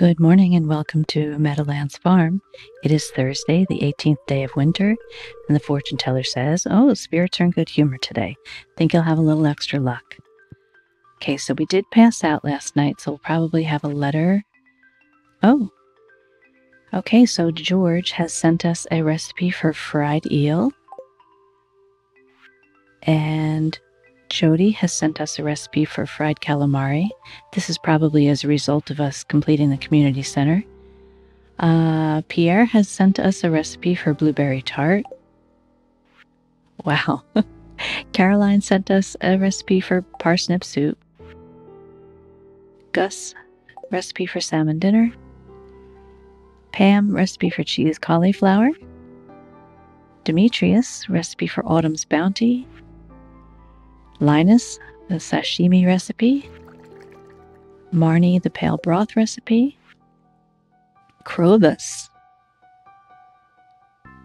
Good morning and welcome to Meadowlands Farm. It is Thursday, the 18th day of winter, and the fortune teller says, Oh, spirits are in good humor today. Think you'll have a little extra luck. Okay, so we did pass out last night, so we'll probably have a letter. Oh. Okay, so George has sent us a recipe for fried eel. And Jodi has sent us a recipe for fried calamari. This is probably as a result of us completing the community center. Uh, Pierre has sent us a recipe for blueberry tart. Wow. Caroline sent us a recipe for parsnip soup. Gus, recipe for salmon dinner. Pam, recipe for cheese cauliflower. Demetrius, recipe for autumn's bounty. Linus, the sashimi recipe, Marnie, the pale broth recipe, Krobus.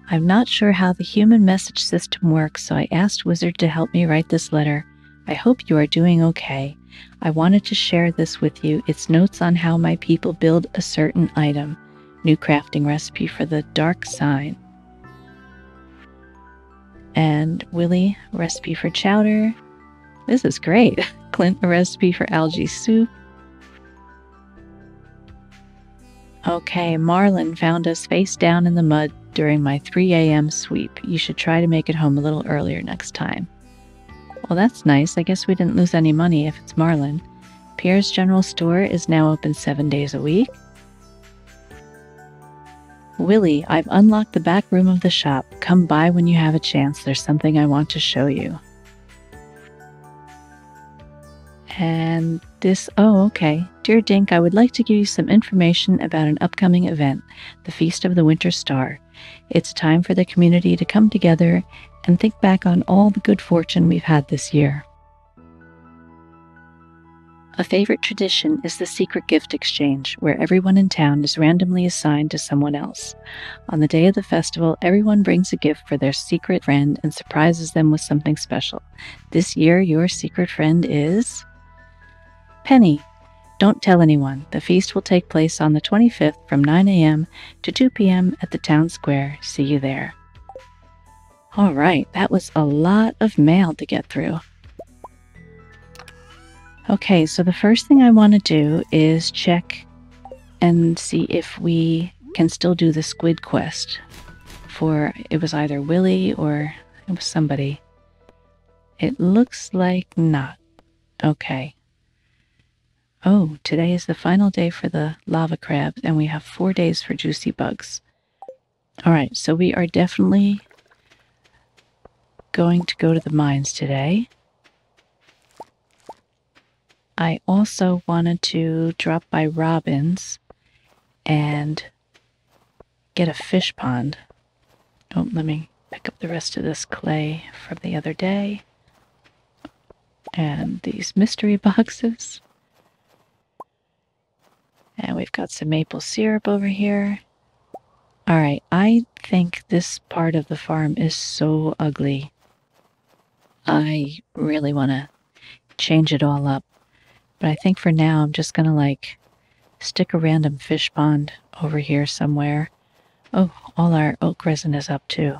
I'm not sure how the human message system works, so I asked Wizard to help me write this letter. I hope you are doing okay. I wanted to share this with you. It's notes on how my people build a certain item. New crafting recipe for the dark sign. And Willy, recipe for chowder. This is great. Clint, a recipe for algae soup. Okay, Marlon found us face down in the mud during my 3 a.m. sweep. You should try to make it home a little earlier next time. Well, that's nice. I guess we didn't lose any money if it's Marlon. Pierre's General Store is now open seven days a week. Willy, I've unlocked the back room of the shop. Come by when you have a chance. There's something I want to show you. And this, oh, okay. Dear Dink, I would like to give you some information about an upcoming event, the Feast of the Winter Star. It's time for the community to come together and think back on all the good fortune we've had this year. A favorite tradition is the secret gift exchange, where everyone in town is randomly assigned to someone else. On the day of the festival, everyone brings a gift for their secret friend and surprises them with something special. This year, your secret friend is. Penny, don't tell anyone. The feast will take place on the 25th from 9 a.m. to 2 p.m. at the town square. See you there. All right, that was a lot of mail to get through. Okay, so the first thing I want to do is check and see if we can still do the squid quest for it was either Willy or it was somebody. It looks like not. Okay. Oh, today is the final day for the lava crabs, and we have four days for juicy bugs. All right, so we are definitely going to go to the mines today. I also wanted to drop by Robin's and get a fish pond. Don't let me pick up the rest of this clay from the other day. And these mystery boxes. And we've got some maple syrup over here. All right, I think this part of the farm is so ugly. I really want to change it all up. But I think for now, I'm just going to like stick a random fish pond over here somewhere. Oh, all our oak resin is up too.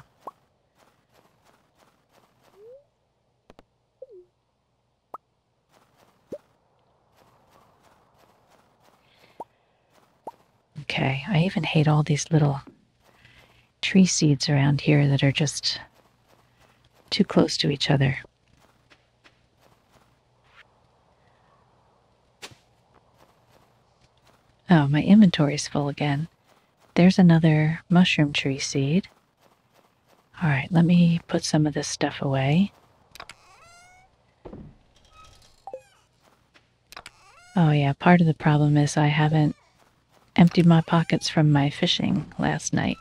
Okay, I even hate all these little tree seeds around here that are just too close to each other. Oh, my inventory's full again. There's another mushroom tree seed. All right, let me put some of this stuff away. Oh yeah, part of the problem is I haven't emptied my pockets from my fishing last night.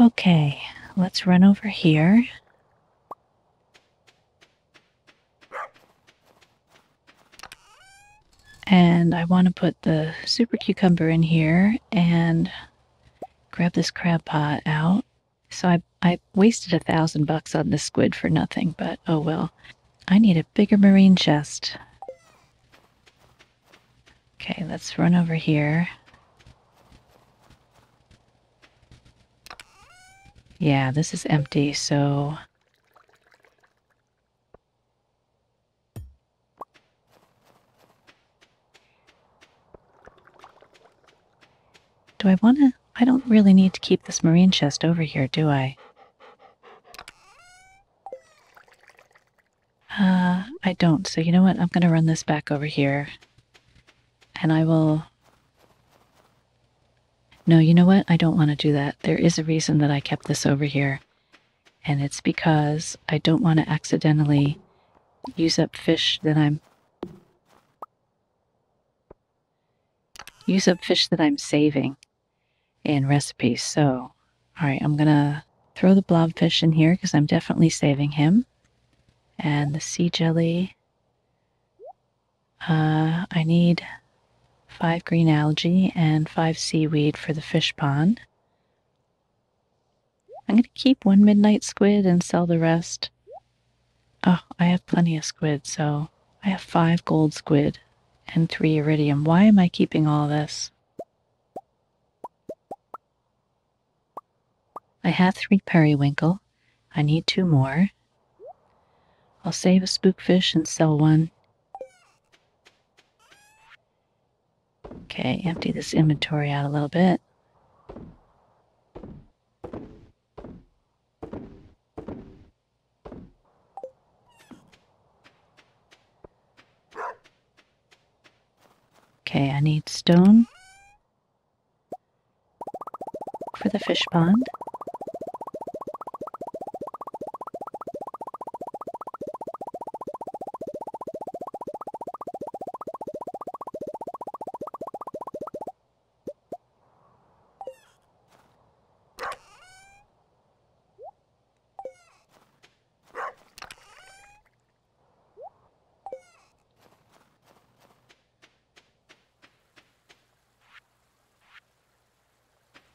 Okay, let's run over here. And I want to put the super cucumber in here and grab this crab pot out. So I, I wasted a thousand bucks on this squid for nothing, but oh well. I need a bigger marine chest. Okay, let's run over here. Yeah, this is empty, so Do I want to? I don't really need to keep this marine chest over here, do I? Uh, I don't. So you know what? I'm going to run this back over here. And I will... No, you know what? I don't want to do that. There is a reason that I kept this over here. And it's because I don't want to accidentally use up fish that I'm... Use up fish that I'm saving in recipes. So, all right, I'm gonna throw the blobfish in here because I'm definitely saving him. And the sea jelly. Uh, I need five green algae and five seaweed for the fish pond. I'm going to keep one midnight squid and sell the rest. Oh, I have plenty of squid, so I have five gold squid and three iridium. Why am I keeping all this? I have three periwinkle. I need two more. I'll save a spookfish and sell one. Okay, empty this inventory out a little bit. Okay, I need stone for the fish pond.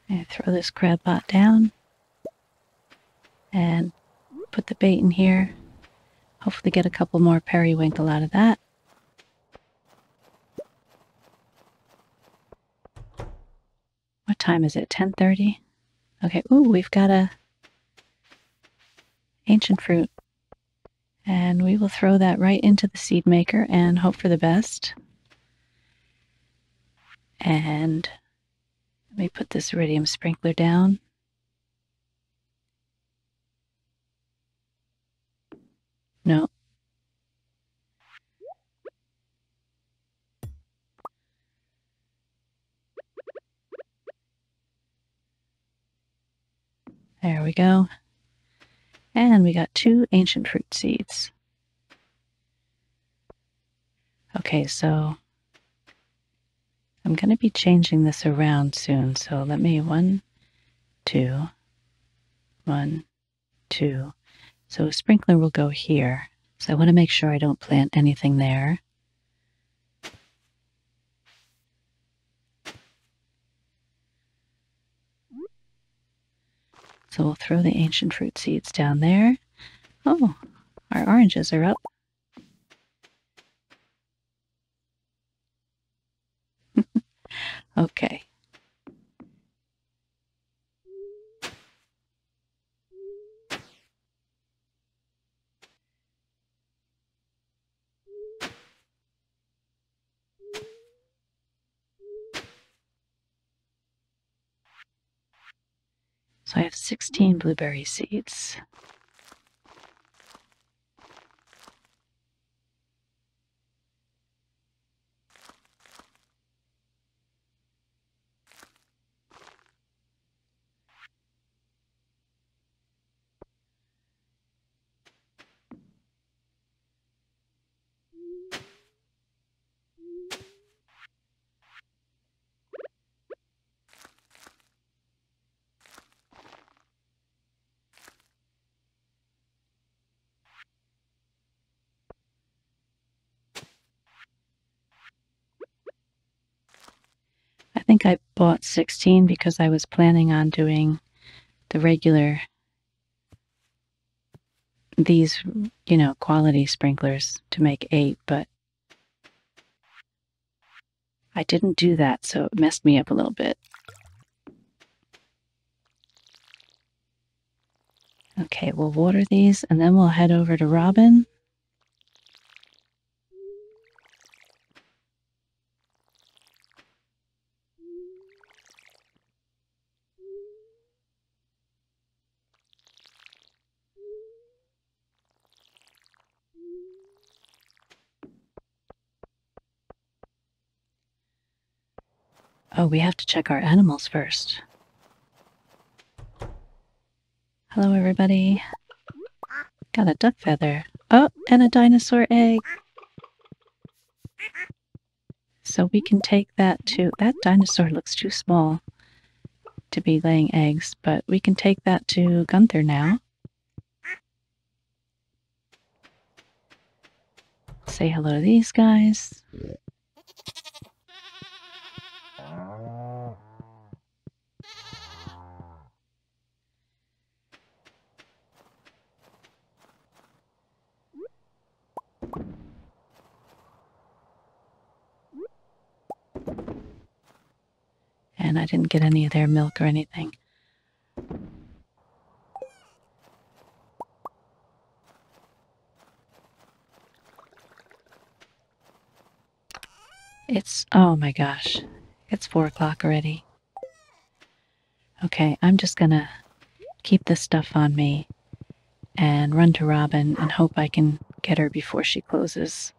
Throw this crab pot down and put the bait in here. Hopefully get a couple more periwinkle out of that. What time is it? 10:30. Okay. Ooh, we've got a ancient fruit. And we will throw that right into the seed maker and hope for the best. And let me put this iridium sprinkler down. No. There we go. And we got two ancient fruit seeds. Okay, so I'm going to be changing this around soon. So let me one, two, one, two. So a sprinkler will go here. So I want to make sure I don't plant anything there. So we'll throw the ancient fruit seeds down there. Oh, our oranges are up. Okay. So I have 16 blueberry seeds. Think I bought 16 because I was planning on doing the regular, these, you know, quality sprinklers to make eight, but I didn't do that, so it messed me up a little bit. Okay, we'll water these and then we'll head over to Robin. Oh, we have to check our animals first. Hello, everybody. Got a duck feather. Oh, and a dinosaur egg. So we can take that to. That dinosaur looks too small to be laying eggs, but we can take that to Gunther now. Say hello to these guys. Didn't get any of their milk or anything. It's, oh my gosh, it's four o'clock already. Okay, I'm just gonna keep this stuff on me and run to Robin and hope I can get her before she closes.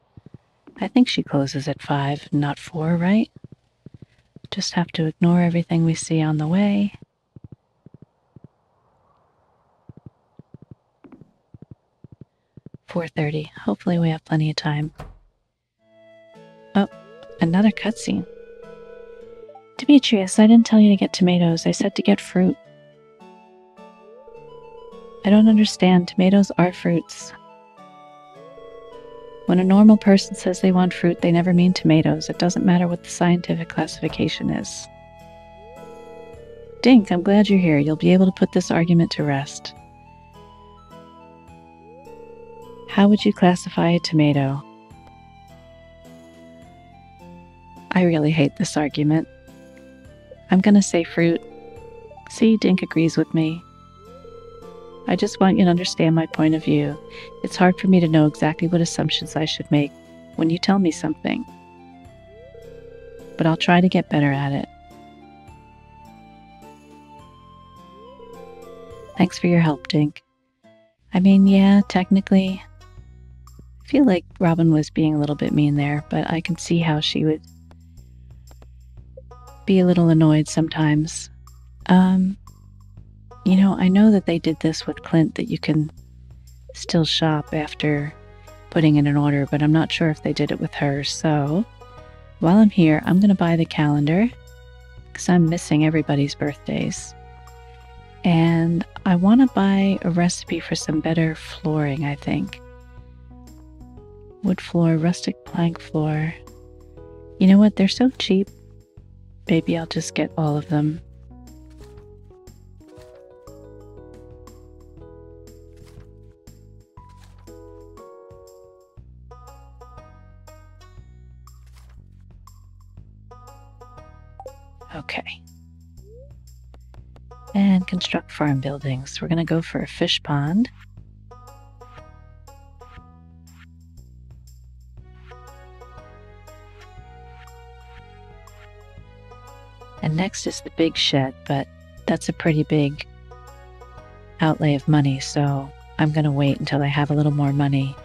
I think she closes at five, not four, right? Just have to ignore everything we see on the way. Four thirty. Hopefully we have plenty of time. Oh, another cutscene. Demetrius, I didn't tell you to get tomatoes. I said to get fruit. I don't understand. Tomatoes are fruits. When a normal person says they want fruit, they never mean tomatoes. It doesn't matter what the scientific classification is. Dink, I'm glad you're here. You'll be able to put this argument to rest. How would you classify a tomato? I really hate this argument. I'm gonna say fruit. See, Dink agrees with me. I just want you to understand my point of view. It's hard for me to know exactly what assumptions I should make when you tell me something. But I'll try to get better at it. Thanks for your help, Dink. I mean, yeah, technically, I feel like Robin was being a little bit mean there, but I can see how she would be a little annoyed sometimes. Um, you know, I know that they did this with Clint that you can still shop after putting in an order, but I'm not sure if they did it with her. So while I'm here, I'm going to buy the calendar because I'm missing everybody's birthdays. And I want to buy a recipe for some better flooring, I think. Wood floor, rustic plank floor. You know what? They're so cheap. Maybe I'll just get all of them. Okay. And construct farm buildings. We're going to go for a fish pond. And next is the big shed, but that's a pretty big outlay of money, so I'm going to wait until I have a little more money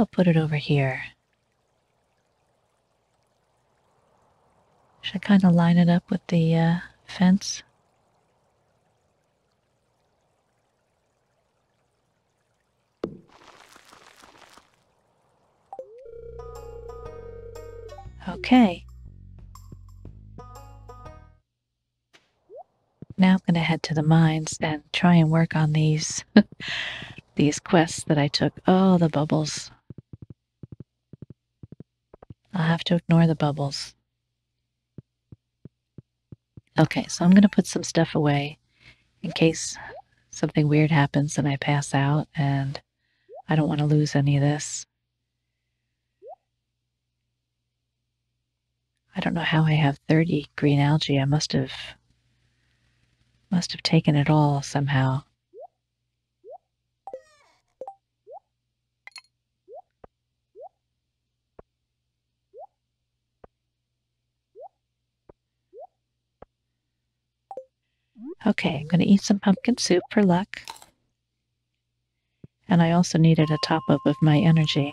I'll put it over here. Should I kind of line it up with the uh, fence? Okay. Now I'm going to head to the mines and try and work on these these quests that I took. Oh, the bubbles. I'll have to ignore the bubbles. Okay, so I'm going to put some stuff away in case something weird happens and I pass out, and I don't want to lose any of this. I don't know how I have 30 green algae. I must have must have taken it all somehow. Okay, I'm going to eat some pumpkin soup for luck. And I also needed a top up of my energy.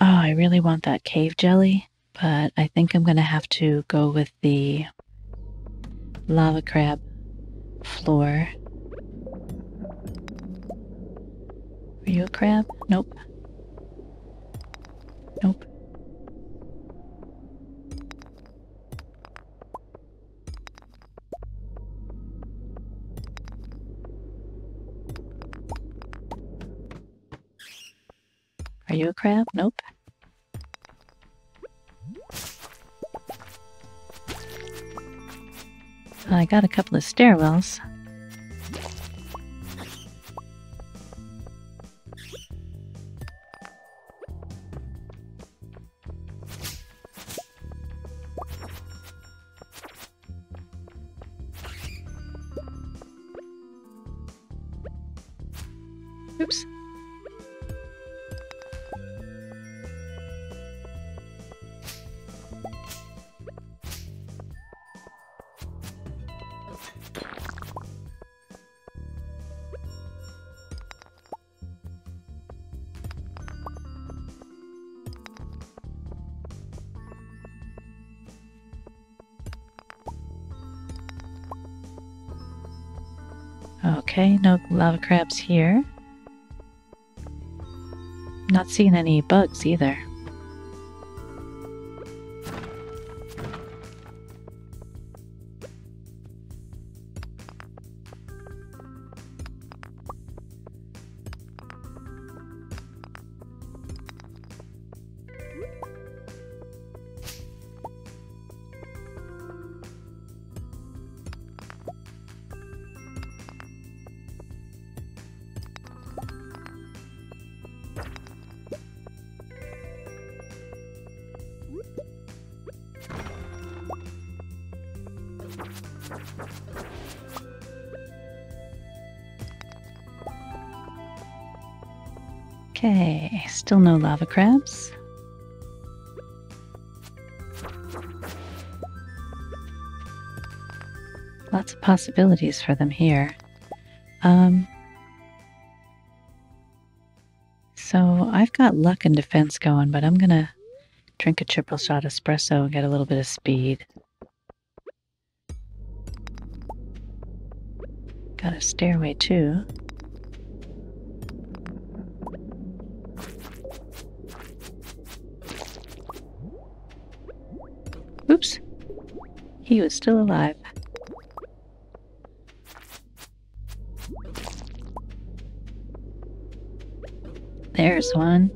Oh, I really want that cave jelly, but I think I'm going to have to go with the lava crab floor. Are you a crab? Nope. Nope. Are you a crab? Nope. I got a couple of stairwells. Okay, no lava crabs here. Not seeing any bugs either. Okay, still no lava crabs. Lots of possibilities for them here. Um, so I've got luck and defense going, but I'm gonna drink a triple shot espresso and get a little bit of speed. Got a stairway too. Oops. He was still alive. There's one.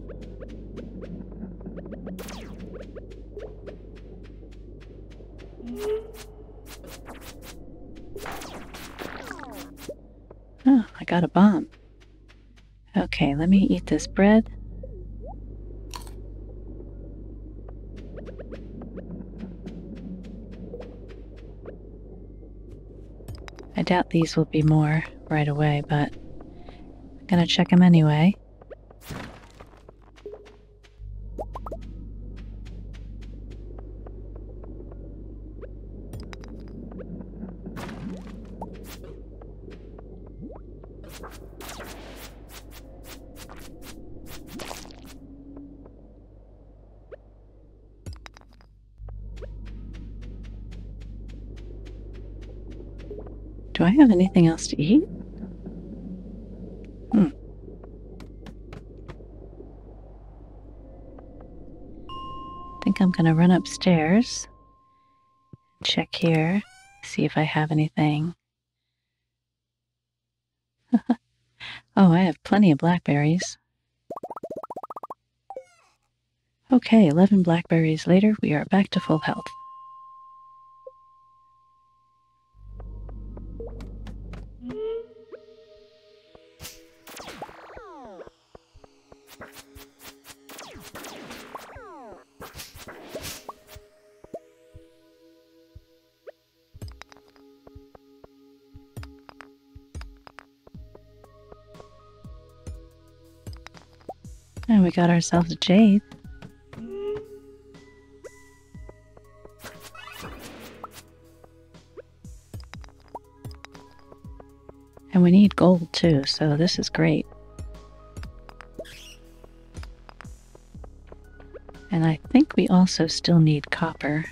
Oh, I got a bomb. Okay, let me eat this bread. I doubt these will be more right away, but I'm gonna check them anyway. Anything else to eat? Hmm. think I'm gonna run upstairs, check here, see if I have anything. oh, I have plenty of blackberries. Okay, 11 blackberries later, we are back to full health. We got ourselves a jade. And we need gold too, so this is great. And I think we also still need copper.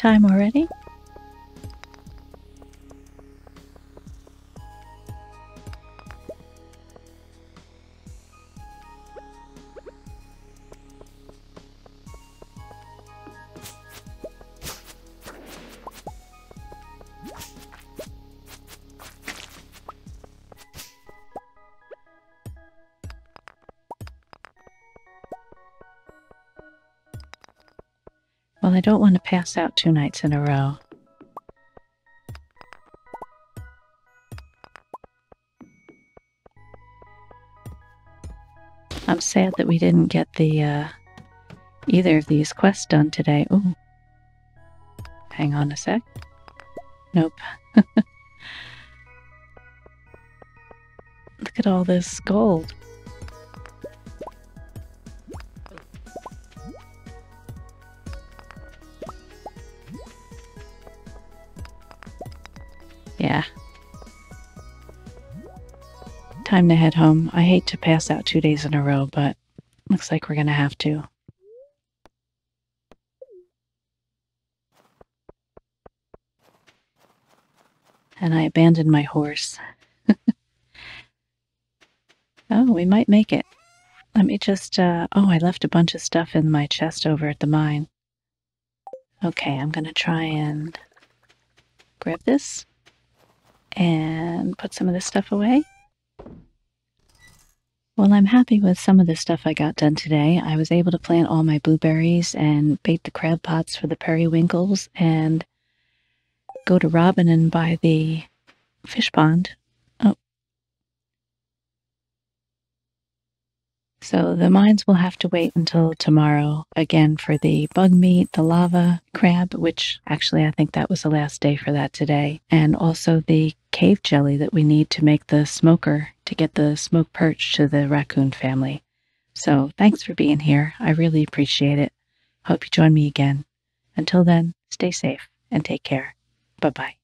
Time already? Well, I don't want to pass out two nights in a row. I'm sad that we didn't get the uh, either of these quests done today. Ooh. Hang on a sec. Nope. Look at all this gold. Time to head home. I hate to pass out two days in a row, but looks like we're gonna have to. And I abandoned my horse. oh, we might make it. Let me just, uh, oh, I left a bunch of stuff in my chest over at the mine. Okay, I'm gonna try and grab this and put some of this stuff away. Well, I'm happy with some of the stuff I got done today. I was able to plant all my blueberries and bait the crab pots for the periwinkles and go to Robin and buy the fish pond. Oh. So the mines will have to wait until tomorrow again for the bug meat, the lava crab, which actually I think that was the last day for that today, and also the cave jelly that we need to make the smoker to get the smoked perch to the raccoon family. So thanks for being here. I really appreciate it. Hope you join me again. Until then, stay safe and take care. Bye bye.